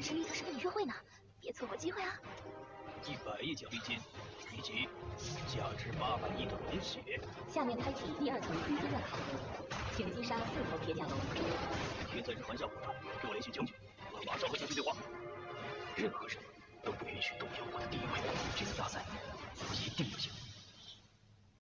神秘立是跟你约会呢，别错过机会啊！一百亿奖励金，以及价值八百亿的龙血。下面开启第二层空间战壕，请击杀四头铁甲龙。停在是环下五台，给我联系将军，我马上和将军对话。任何人都不允许动。